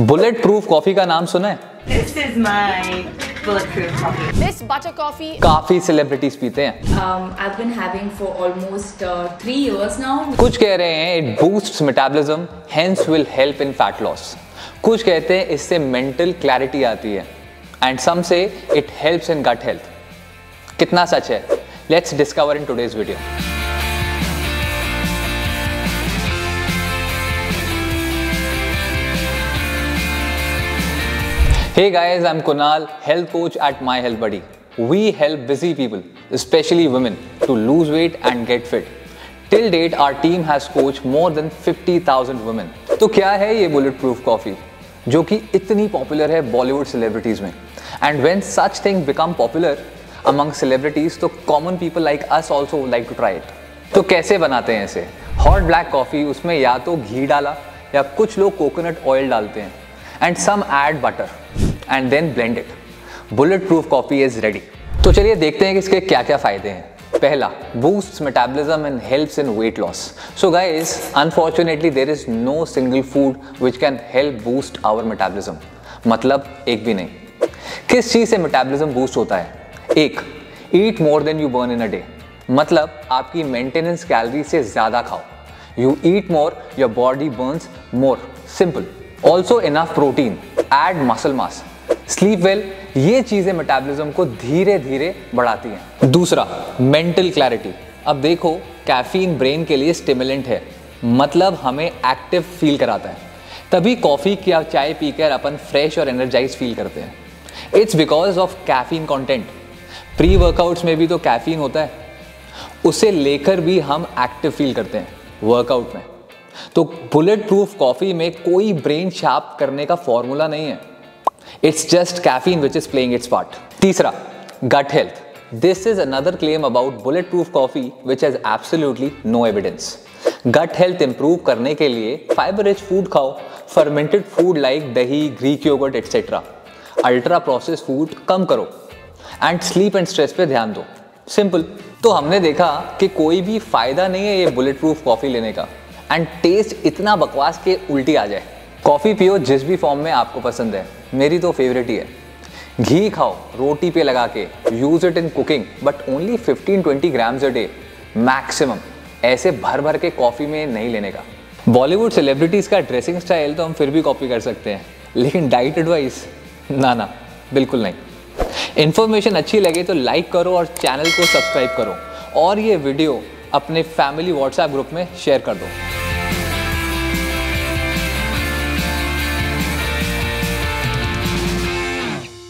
Bullet proof coffee का नाम सुना है? This is my bulletproof coffee. This butter coffee. काफ़ी सेलिब्रिटीज पीते हैं। Um, I've been having for almost uh, three years now. कुछ कह रहे हैं it boosts metabolism hence will help in fat loss कुछ कहते हैं इससे मेंटल क्लैरिटी आती है। And some say it helps in gut health कितना सच है? Let's discover in today's video Hey guys, I'm Kunal, health coach at My Health Buddy. We help busy people, especially women, to lose weight and get fit. Till date, our team has coached more than 50,000 women. तो क्या है ये bullet proof coffee जो कि इतनी popular है Bollywood celebrities में and when such thing become popular among celebrities तो common people like us also like to try it तो कैसे बनाते हैं इसे हॉट ब्लैक कॉफ़ी उसमें या तो घी डाला या कुछ लोग कोकोनट ऑयल डालते हैं and some add butter and then blend it bulletproof coffee is ready तो चलिए देखते हैं कि इसके क्या क्या फ़ायदे हैं। पहला boost metabolism and helps in weight loss so guys unfortunately there is no single food which can help boost our metabolism मतलब एक भी नहीं। किस चीज़ से मेटाबॉलिज्म बूस्ट होता है? एक eat more than you burn in a day मतलब आपकी मेंटेनेंस कैलोरी से ज़्यादा खाओ। You eat more your body burns more simple also enough protein add muscle mass sleep well ये चीज़ें मेटाबॉलिज्म को धीरे धीरे बढ़ाती हैं। दूसरा मेंटल क्लैरिटी अब देखो कैफीन ब्रेन के लिए स्टिमुलेंट है। मतलब हमें एक्टिव फील कराता है। तभी कॉफ़ी या चाय पीकर अपन फ्रेश और एनर्जाइज फील करते हैं। It's because of caffeine content pre workouts में भी तो कैफीन होता है। उसे लेकर भी हम एक्टिव फील करते हैं वर्कआउट में। तो बुलेट प्रूफ कॉफ़ी में कोई ब्रेन शार्प करने का फॉर्मूला नहीं है। It's just caffeine which is playing its part तीसरा gut health this is another claim about bulletproof coffee which has absolutely no evidence gut health improve करने के लिए फाइबर रिच फ़ूड खाओ fermented food like दही Greek yogurt etcetera ultra process food कम करो and sleep and stress पे ध्यान दो simple तो हमने देखा कि कोई भी फ़ायदा नहीं है ये बुलेट प्रूफ कॉफ़ी लेने का एंड टेस्ट इतना बकवास के उल्टी आ जाए कॉफ़ी पियो जिस भी फॉर्म में आपको पसंद है मेरी तो फेवरेट ही है। घी खाओ, रोटी पे लगा के use it in cooking but only 15-20 grams a day maximum ऐसे भर भर के कॉफ़ी में नहीं लेने का। बॉलीवुड सेलिब्रिटीज़ का ड्रेसिंग स्टाइल तो हम फिर भी कॉपी कर सकते हैं, लेकिन डाइट एडवाइस ना ना, बिल्कुल नहीं। इन्फॉर्मेशन अच्छी लगे तो लाइक करो और चैनल को सब्सक्राइब करो, और ये वीडियो अपने फैमिली व्हाट्सएप ग्रुप में शेयर कर दो।